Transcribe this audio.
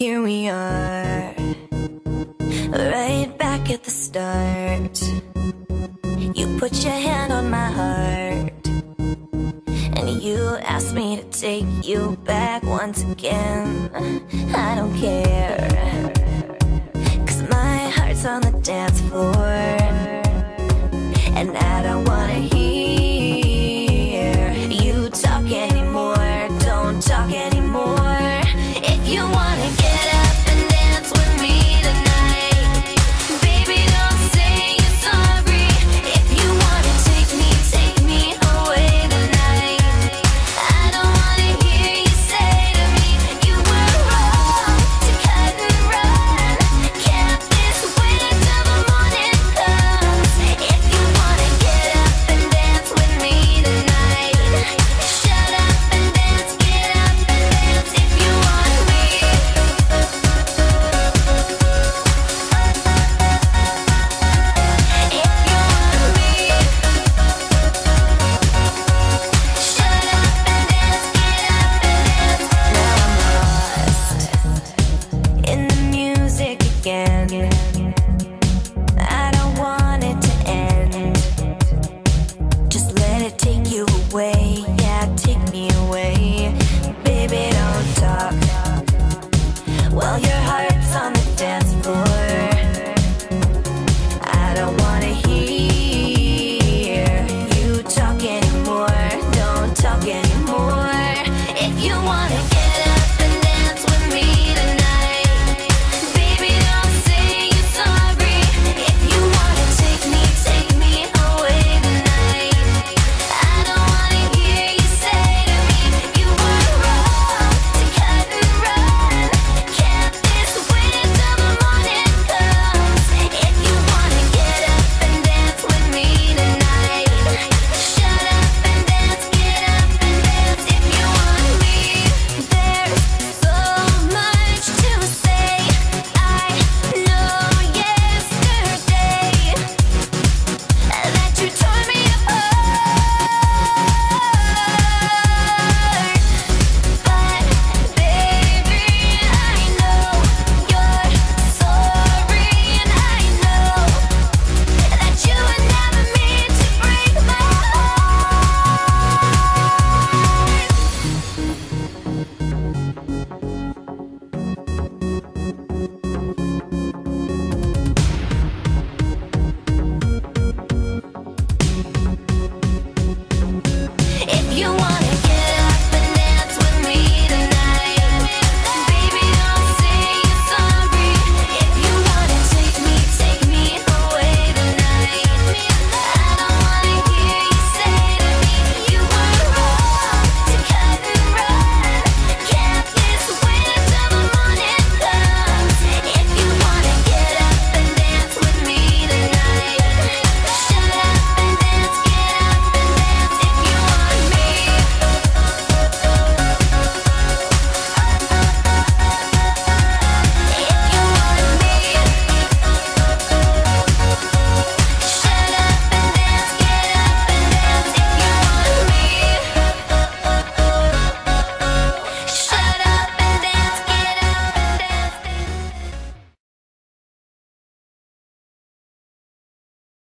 Here we are, right back at the start. You put your hand on my heart, and you asked me to take you back once again. I don't care, cause my heart's on the dance floor, you want.